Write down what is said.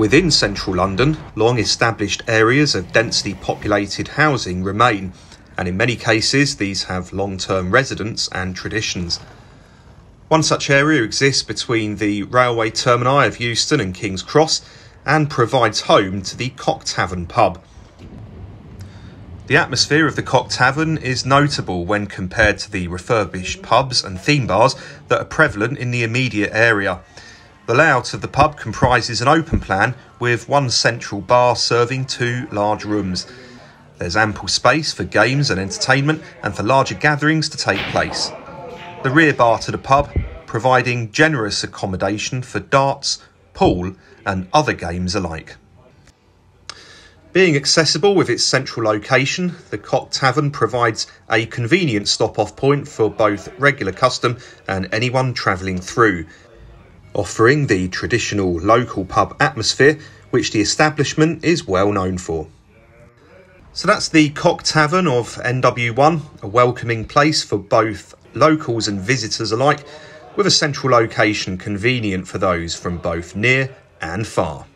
Within central London, long established areas of densely populated housing remain, and in many cases, these have long term residents and traditions. One such area exists between the railway termini of Euston and King's Cross and provides home to the Cock Tavern pub. The atmosphere of the Cock Tavern is notable when compared to the refurbished pubs and theme bars that are prevalent in the immediate area. The layout of the pub comprises an open plan with one central bar serving two large rooms. There's ample space for games and entertainment and for larger gatherings to take place. The rear bar to the pub providing generous accommodation for darts, pool, and other games alike. Being accessible with its central location, the Cock Tavern provides a convenient stop off point for both regular custom and anyone travelling through, offering the traditional local pub atmosphere which the establishment is well known for. So that's the Cock Tavern of NW1, a welcoming place for both locals and visitors alike, with a central location convenient for those from both near and far.